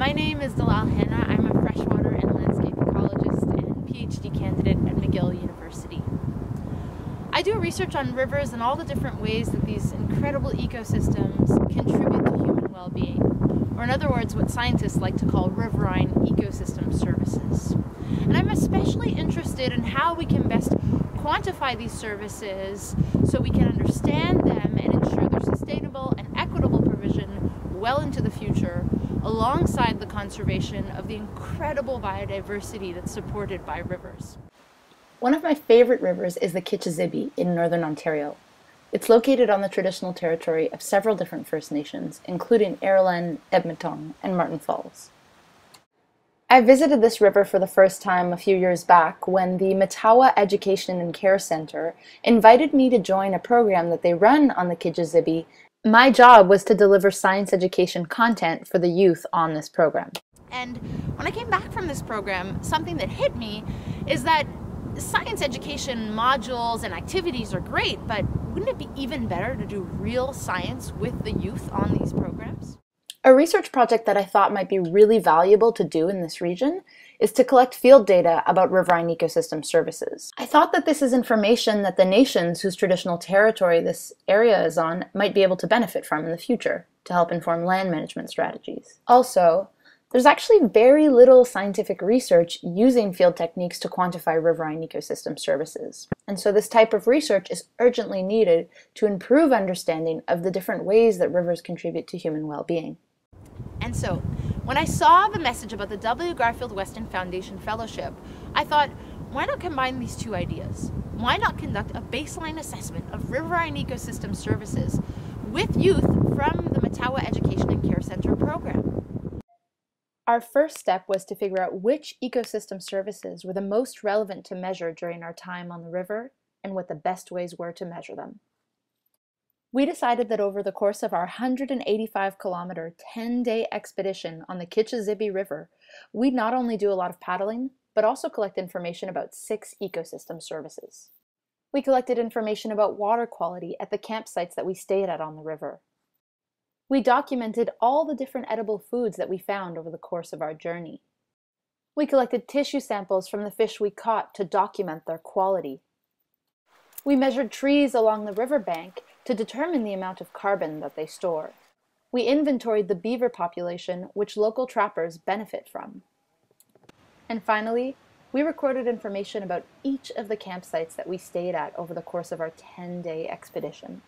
My name is Dalal Hanna. I'm a freshwater and landscape ecologist and PhD candidate at McGill University. I do research on rivers and all the different ways that these incredible ecosystems contribute to human well-being, or in other words, what scientists like to call riverine ecosystem services. And I'm especially interested in how we can best quantify these services so we can understand them and ensure their sustainable and equitable provision well into the future alongside the conservation of the incredible biodiversity that's supported by rivers. One of my favorite rivers is the Kichiiziibii in northern Ontario. It's located on the traditional territory of several different First Nations, including Erlen, Eabamatoong, and Marten Falls. I visited this river for the first time a few years back when the Matawa Education and Care Center invited me to join a program that they run on the Kichiiziibii my job was to deliver science education content for the youth on this program. And when I came back from this program, something that hit me is that science education modules and activities are great, but wouldn't it be even better to do real science with the youth on these programs? A research project that I thought might be really valuable to do in this region is to collect field data about riverine ecosystem services. I thought that this is information that the nations whose traditional territory this area is on might be able to benefit from in the future to help inform land management strategies. Also, there's actually very little scientific research using field techniques to quantify riverine ecosystem services. And so this type of research is urgently needed to improve understanding of the different ways that rivers contribute to human well-being. And so, when I saw the message about the W. Garfield Weston Foundation Fellowship, I thought, why not combine these two ideas? Why not conduct a baseline assessment of riverine ecosystem services with youth from the Matawa Education and Care Center program? Our first step was to figure out which ecosystem services were the most relevant to measure during our time on the river and what the best ways were to measure them. We decided that over the course of our 185 kilometer, 10 day expedition on the Kichiiziibii River, we'd not only do a lot of paddling, but also collect information about six ecosystem services. We collected information about water quality at the campsites that we stayed at on the river. We documented all the different edible foods that we found over the course of our journey. We collected tissue samples from the fish we caught to document their quality. We measured trees along the riverbank to determine the amount of carbon that they store. We inventoried the beaver population, which local trappers benefit from. And finally, we recorded information about each of the campsites that we stayed at over the course of our 10-day expedition.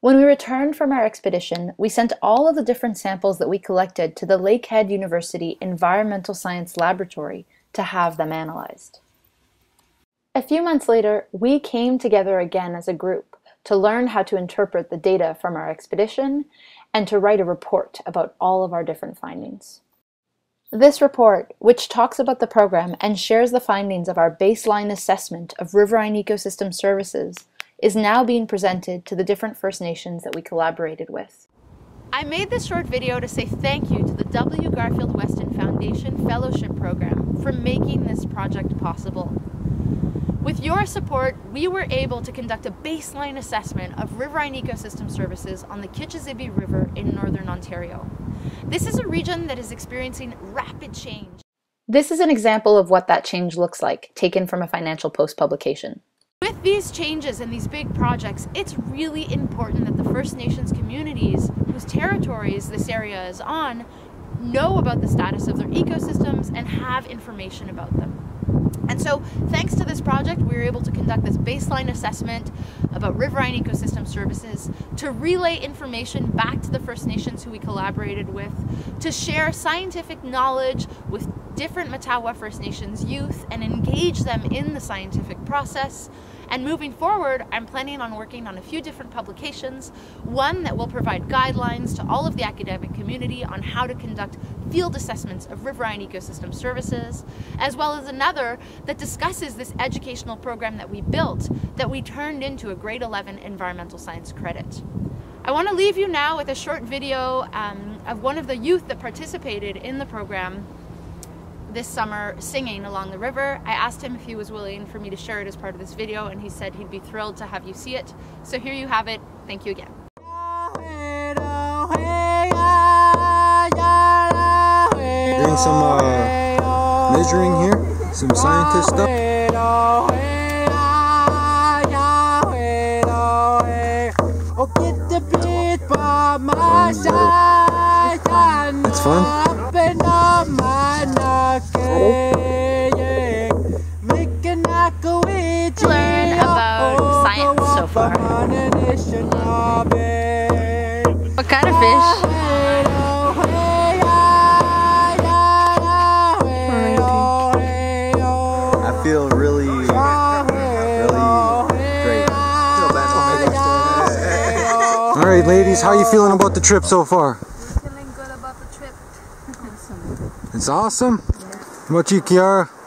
When we returned from our expedition, we sent all of the different samples that we collected to the Lakehead University Environmental Science Laboratory to have them analyzed. A few months later, we came together again as a group to learn how to interpret the data from our expedition and to write a report about all of our different findings. This report, which talks about the program and shares the findings of our baseline assessment of riverine ecosystem services, is now being presented to the different First Nations that we collaborated with. I made this short video to say thank you to the W. Garfield Weston Foundation Fellowship Program for making this project possible. With your support, we were able to conduct a baseline assessment of riverine ecosystem services on the Kichiiziibii River in northern Ontario. This is a region that is experiencing rapid change. This is an example of what that change looks like, taken from a Financial Post publication. With these changes and these big projects, it's really important that the First Nations communities whose territories this area is on know about the status of their ecosystems and have information about them. And so thanks to this project, we were able to conduct this baseline assessment about riverine ecosystem services, to relay information back to the First Nations who we collaborated with, to share scientific knowledge with different Matawa First Nations youth and engage them in the scientific process, and moving forward, I'm planning on working on a few different publications. One that will provide guidelines to all of the academic community on how to conduct field assessments of riverine ecosystem services, as well as another that discusses this educational program that we built that we turned into a grade 11 environmental science credit. I want to leave you now with a short video um, of one of the youth that participated in the program this summer singing along the river. I asked him if he was willing for me to share it as part of this video and he said he'd be thrilled to have you see it. So here you have it. Thank you again. doing some uh, measuring here, some scientist stuff. That's fun. Learn about science so far. What kind of fish? I feel really, really great. All right, ladies, how are you feeling about the trip so far? Feeling good about the trip. It's awesome. How about you, Kiara?